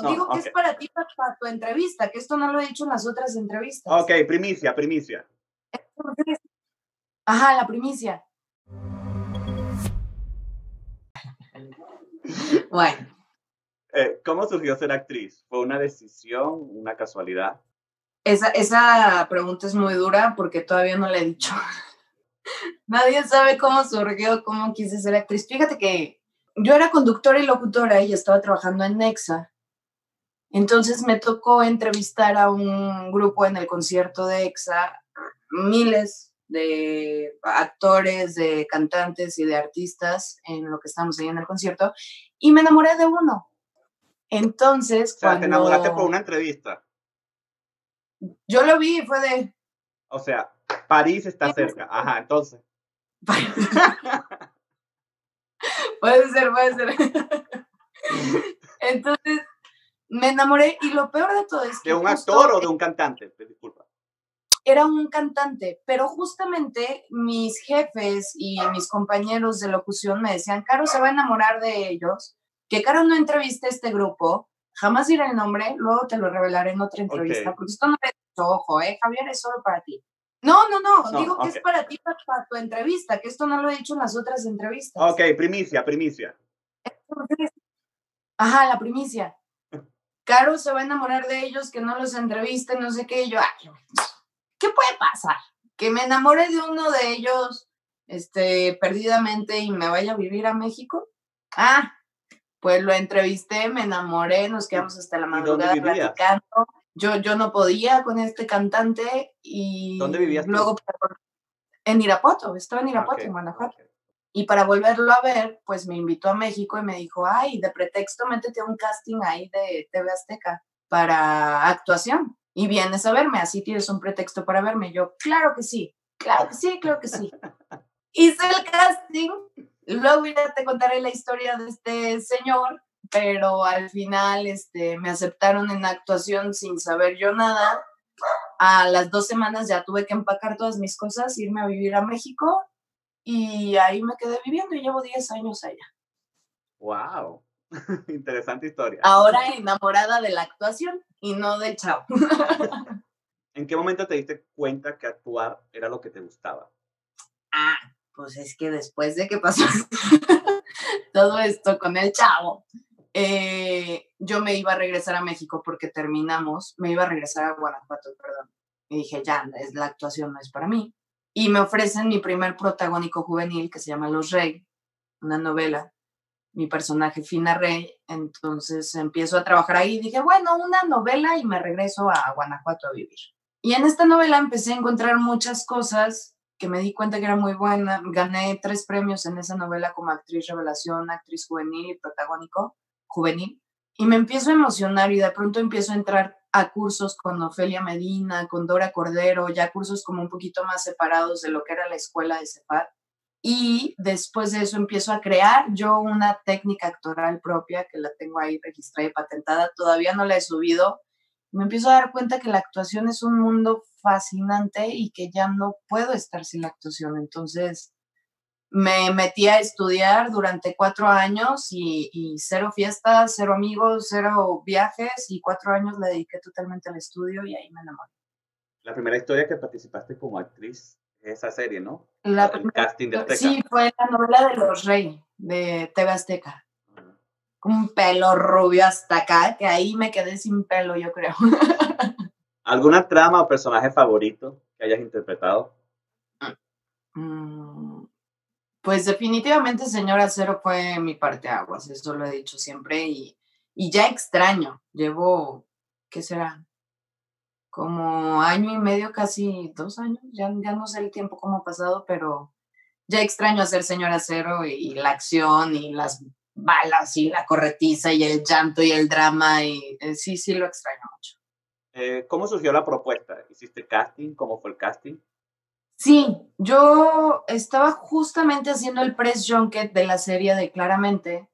no, digo que es para ti, para, tu entrevista, que esto no lo he dicho en las otras entrevistas. Ok, primicia, primicia. Ajá, la primicia. bueno. Eh, ¿Cómo surgió ser actriz? ¿Fue una decisión, una casualidad? Esa, esa pregunta es muy dura porque todavía no la he dicho. Nadie sabe cómo surgió, cómo quise ser actriz. Fíjate que yo era conductora y locutora y estaba trabajando en Nexa. Entonces me tocó entrevistar a un grupo en el concierto de EXA, miles de actores, de cantantes y de artistas en lo que estamos ahí en el concierto, y me enamoré de uno. Entonces, o sea, te enamoraste por una entrevista. Yo lo vi fue de... O sea, París está cerca. Ajá, entonces. puede ser, puede ser. Entonces, me enamoré y lo peor de todo es que... ¿De un actor o de un cantante? Disculpa. Era un cantante, pero justamente mis jefes y mis compañeros de locución me decían, Caro se va a enamorar de ellos, que Caro no entreviste a este grupo, jamás diré el nombre, luego te lo revelaré en otra entrevista, porque esto no es ojo, ¿eh? Javier, es solo para ti. No, no, no, digo que es para ti, para, tu entrevista, que esto no lo he dicho en las otras entrevistas. Ok, primicia, primicia. Ajá, la primicia. Caro se va a enamorar de ellos, que no los entreviste, no sé qué, y yo, ¿qué puede pasar? Que me enamore de uno de ellos, este, perdidamente y me vaya a vivir a México. Ah, pues lo entrevisté, me enamoré, nos quedamos hasta la madrugada platicando yo, yo no podía con este cantante y ¿Dónde vivías luego en Irapuato, estaba en Irapuato, en Guanajuato. Y para volverlo a ver, pues me invitó a México y me dijo, ay, de pretexto, métete a un casting ahí de TV Azteca para actuación y vienes a verme, así tienes un pretexto para verme. Yo, claro que sí, claro que sí, claro que sí. Hice el casting, luego ya te contaré la historia de este señor pero al final este, me aceptaron en actuación sin saber yo nada. A las dos semanas ya tuve que empacar todas mis cosas, irme a vivir a México y ahí me quedé viviendo y llevo 10 años allá. ¡Wow! Interesante historia. Ahora enamorada de la actuación y no del chavo. ¿En qué momento te diste cuenta que actuar era lo que te gustaba? Ah, pues es que después de que pasó todo esto con el chavo, eh, yo me iba a regresar a México porque terminamos, me iba a regresar a Guanajuato, perdón. Y dije, ya, es, la actuación no es para mí. Y me ofrecen mi primer protagónico juvenil que se llama Los Rey, una novela. Mi personaje Fina Rey. Entonces empiezo a trabajar ahí dije, bueno, una novela y me regreso a Guanajuato a vivir. Y en esta novela empecé a encontrar muchas cosas que me di cuenta que era muy buena. Gané tres premios en esa novela como actriz revelación, actriz juvenil y protagónico juvenil. Y me empiezo a emocionar y de pronto empiezo a entrar a cursos con Ofelia Medina, con Dora Cordero, ya cursos como un poquito más separados de lo que era la escuela de CEPAD. Y después de eso empiezo a crear yo una técnica actoral propia que la tengo ahí registrada y patentada. Todavía no la he subido. Me empiezo a dar cuenta que la actuación es un mundo fascinante y que ya no puedo estar sin la actuación. Entonces, me metí a estudiar durante cuatro años y, cero fiestas, cero amigos, cero viajes y cuatro años le dediqué totalmente al estudio y ahí me enamoré. La primera historia que participaste como actriz es esa serie, ¿no? La El casting de Azteca. Sí, fue la novela de Los Rey de TV Azteca. Un pelo rubio hasta acá, que ahí me quedé sin pelo, yo creo. ¿Alguna trama o personaje favorito que hayas interpretado? Mm, pues definitivamente Señora Cero fue mi parte aguas, eso lo he dicho siempre y, ya extraño, llevo, ¿qué será? Como año y medio, casi dos años, ya, ya no sé el tiempo cómo ha pasado, pero ya extraño hacer Señora Cero y, la acción y las balas y la corretiza y el llanto y el drama y eh, sí, sí lo extraño mucho. Eh, ¿Cómo surgió la propuesta? ¿Hiciste casting? ¿Cómo fue el casting? Sí, yo estaba justamente haciendo el press junket de la serie de Claramente.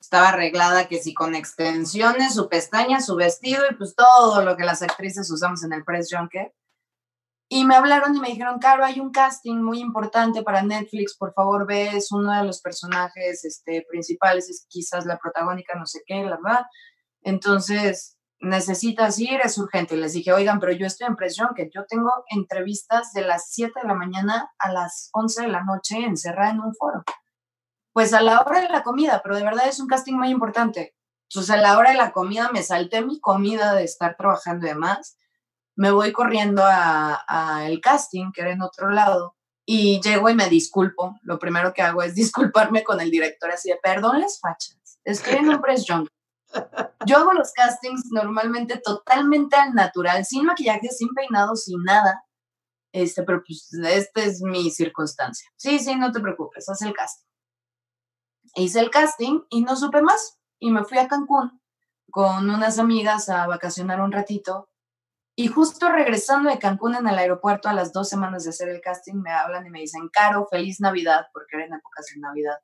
Estaba arreglada que si con extensiones, su pestaña, su vestido y pues todo lo que las actrices usamos en el press junket. Y me hablaron y me dijeron, Caro, hay un casting muy importante para Netflix, por favor ve, es uno de los personajes este, principales, es quizás la protagónica, no sé qué, la verdad. Entonces, necesitas ir, es urgente. Y les dije, oigan, pero yo estoy en presión, que yo tengo entrevistas de las 7 de la mañana a las 11 de la noche encerrada en un foro. Pues a la hora de la comida, pero de verdad es un casting muy importante. Entonces a la hora de la comida me salté mi comida de estar trabajando y demás. Me voy corriendo a, el casting, que era en otro lado, y llego y me disculpo. Lo primero que hago es disculparme con el director así de, perdón las fachas, estoy en un press junket yo hago los castings normalmente totalmente al natural, sin maquillaje, sin peinado, sin nada. Este, pero pues esta es mi circunstancia. Sí, sí, no te preocupes, haz el casting. Hice el casting y no supe más. Y me fui a Cancún con unas amigas a vacacionar un ratito. Y justo regresando de Cancún en el aeropuerto a las dos semanas de hacer el casting, me hablan y me dicen, Caro, feliz Navidad, porque era en épocas de Navidad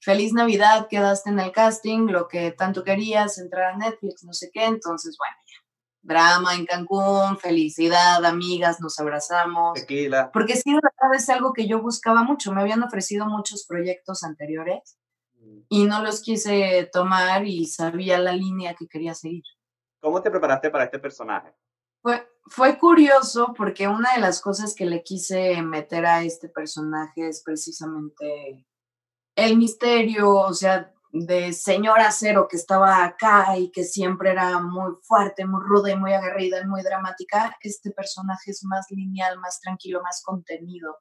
feliz Navidad, quedaste en el casting, lo que tanto querías, entrar a Netflix, no sé qué, entonces, bueno, ya. Drama en Cancún, felicidad, amigas, nos abrazamos. Tequila. Porque sí, la verdad es algo que yo buscaba mucho. Me habían ofrecido muchos proyectos anteriores mm. y no los quise tomar y sabía la línea que quería seguir. ¿Cómo te preparaste para este personaje? Fue, fue curioso porque una de las cosas que le quise meter a este personaje es precisamente el misterio, o sea, de señora cero que estaba acá y que siempre era muy fuerte, muy ruda y muy aguerrida y muy dramática, este personaje es más lineal, más tranquilo, más contenido.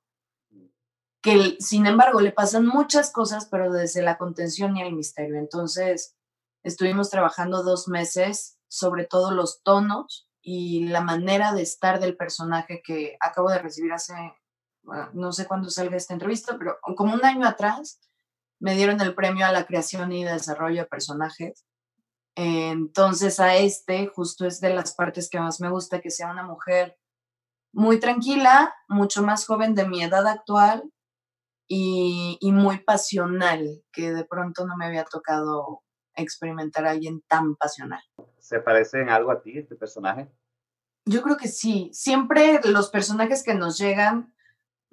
Que sin embargo le pasan muchas cosas, pero desde la contención y el misterio. Entonces, estuvimos trabajando dos meses sobre todo los tonos y la manera de estar del personaje que acabo de recibir hace, no sé cuándo salga esta entrevista, pero como un año atrás me dieron el premio a la creación y desarrollo de personajes. Entonces a este justo es de las partes que más me gusta, que sea una mujer muy tranquila, mucho más joven de mi edad actual y, muy pasional, que de pronto no me había tocado experimentar a alguien tan pasional. ¿Se parece en algo a ti este personaje? Yo creo que sí. Siempre los personajes que nos llegan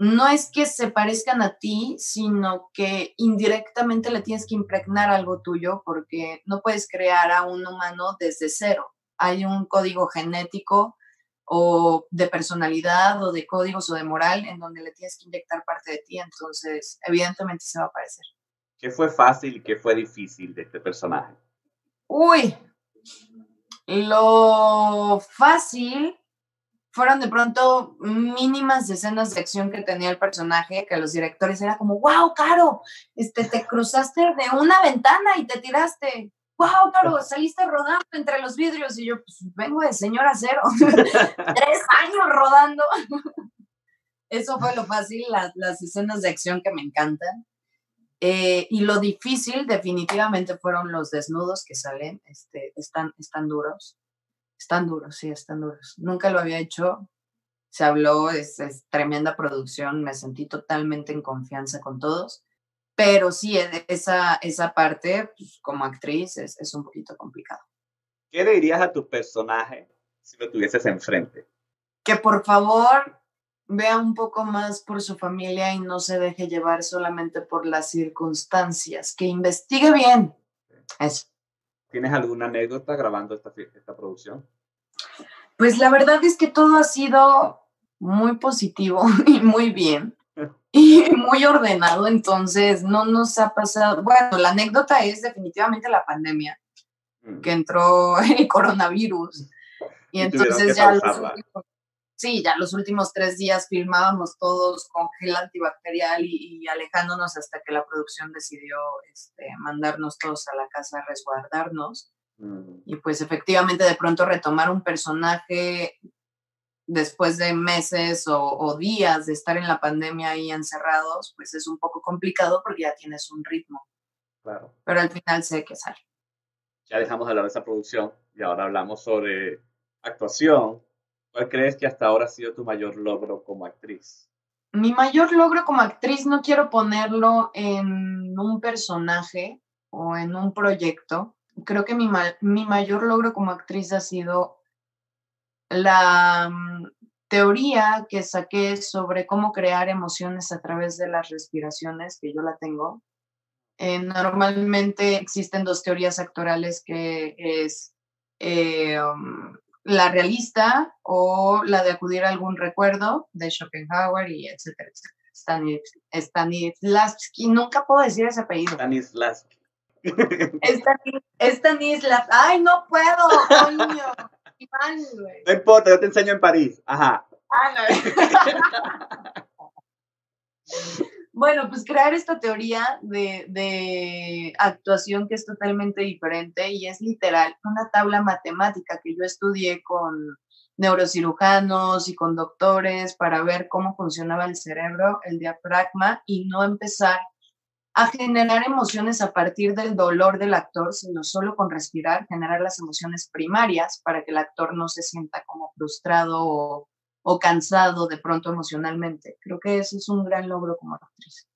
no es que se parezcan a ti, sino que indirectamente le tienes que impregnar algo tuyo porque no puedes crear a un humano desde cero. Hay un código genético o de personalidad o de códigos o de moral en donde le tienes que inyectar parte de ti, entonces evidentemente se va a parecer. ¿Qué fue fácil y qué fue difícil de este personaje? Uy, lo fácil fueron de pronto mínimas escenas de acción que tenía el personaje, que los directores era como, wow, Caro, este, te cruzaste de una ventana y te tiraste. Wow, Caro, saliste rodando entre los vidrios. Y yo, pues vengo de señora cero. Tres años rodando. Eso fue lo fácil, las, las escenas de acción que me encantan. Eh, y lo difícil definitivamente fueron los desnudos que salen, este, están, están duros. Están duros, sí, están duros. Nunca lo había hecho. Se habló, es, tremenda producción, me sentí totalmente en confianza con todos. Pero sí, e, esa, esa parte, pues, como actriz, es, es un poquito complicado. ¿Qué le dirías a tu personaje si lo tuvieses enfrente? Que por favor vea un poco más por su familia y no se deje llevar solamente por las circunstancias, que investigue bien. Eso. ¿Tienes alguna anécdota grabando esta, esta producción? Pues la verdad es que todo ha sido muy positivo y muy bien y muy ordenado, entonces no nos ha pasado, bueno, la anécdota es definitivamente la pandemia, mm. que entró el coronavirus y, entonces ya los, últimos, sí, ya los últimos tres días filmábamos todos con gel antibacterial y, alejándonos hasta que la producción decidió este, mandarnos todos a la casa a resguardarnos. Mm. Y pues efectivamente de pronto retomar un personaje después de meses o, días de estar en la pandemia ahí encerrados, pues es un poco complicado porque ya tienes un ritmo. Claro. Pero al final sé que sale. Ya dejamos de hablar de esa producción y ahora hablamos sobre actuación. ¿Cuál crees que hasta ahora ha sido tu mayor logro como actriz? Mi mayor logro como actriz no quiero ponerlo en un personaje o en un proyecto, creo que mi, mi mayor logro como actriz ha sido la mm, teoría que saqué sobre cómo crear emociones a través de las respiraciones, que yo la tengo. Eh, normalmente existen dos teorías actorales que es eh, um, la realista o la de acudir a algún recuerdo de Schopenhauer y etcétera, etcétera. Stanislavski, nunca puedo decir ese apellido. Stanislavski. Stanislavski. Ay, no puedo, coño. No importa, yo te enseño en París. Ajá. Ah, bueno, pues crear esta teoría de, de, actuación que es totalmente diferente y es literal una tabla matemática que yo estudié con neurocirujanos y con doctores para ver cómo funcionaba el cerebro, el diafragma y no empezar a generar emociones a partir del dolor del actor, sino solo con respirar, generar las emociones primarias para que el actor no se sienta como frustrado o, o cansado de pronto emocionalmente. Creo que eso es un gran logro como actriz.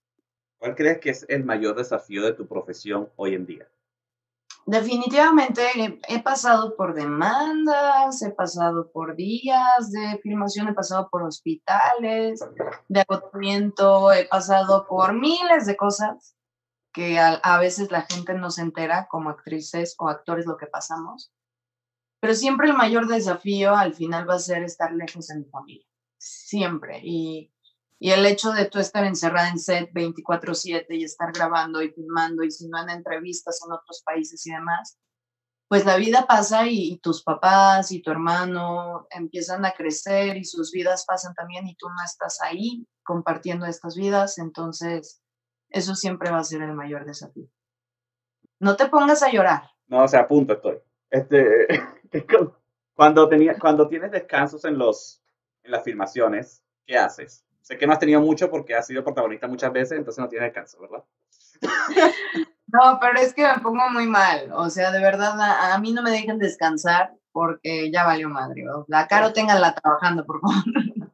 ¿Cuál crees que es el mayor desafío de tu profesión hoy en día? Definitivamente he pasado por demandas, he pasado por días de filmación, he pasado por hospitales de agotamiento, he pasado por miles de cosas que a, veces la gente no se entera como actrices o actores lo que pasamos. Pero siempre el mayor desafío al final va a ser estar lejos de mi familia, siempre. Y y el hecho de tú estar encerrada en set 24/7 y estar grabando y filmando y si no en entrevistas en otros países y demás, pues la vida pasa y, tus papás y tu hermano empiezan a crecer y sus vidas pasan también y tú no estás ahí compartiendo estas vidas, entonces eso siempre va a ser el mayor desafío. No te pongas a llorar. No, o sea, a punto estoy. Este, cuando, tenía, cuando tienes descansos en, los, en las filmaciones, ¿qué haces? Sé que no has tenido mucho porque has sido protagonista muchas veces, entonces no tienes descanso, ¿verdad? No, pero es que me pongo muy mal. O sea, de verdad, a, mí no me dejen descansar porque ya valió madre. La caro ténganla trabajando, por favor.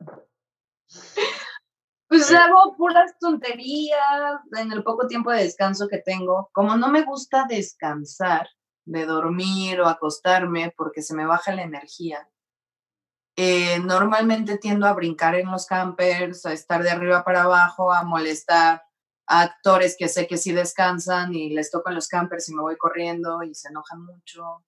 Pues hago puras tonterías en el poco tiempo de descanso que tengo. Como no me gusta descansar, de dormir o acostarme porque se me baja la energía, eh, normalmente tiendo a brincar en los campers, a estar de arriba para abajo, a molestar a actores que sé que sí descansan y les tocan los campers y me voy corriendo y se enojan mucho.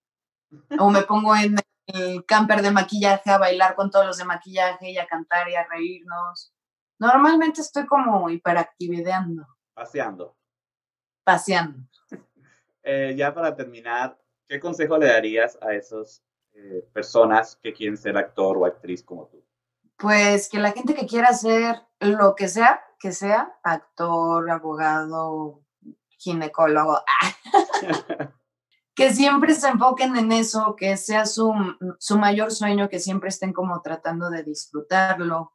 O me pongo en el camper de maquillaje a bailar con todos los de maquillaje y a cantar y a reírnos. Normalmente estoy como hiperactividando. Paseando. Paseando. Eh, ya para terminar, ¿qué consejo le darías a esos eh, personas que quieren ser actor o actriz como tú? Pues que la gente que quiera hacer lo que sea, que sea actor, abogado, ginecólogo, que siempre se enfoquen en eso, que sea su, su mayor sueño, que siempre estén como tratando de disfrutarlo,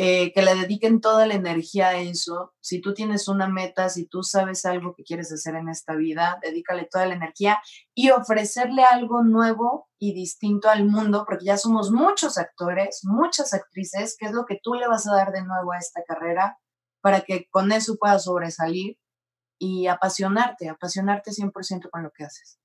eh, que le dediquen toda la energía a eso. Si tú tienes una meta, si tú sabes algo que quieres hacer en esta vida, dedícale toda la energía y ofrecerle algo nuevo y distinto al mundo, porque ya somos muchos actores, muchas actrices, ¿qué es lo que tú le vas a dar de nuevo a esta carrera para que con eso puedas sobresalir y apasionarte, apasionarte 100% con lo que haces.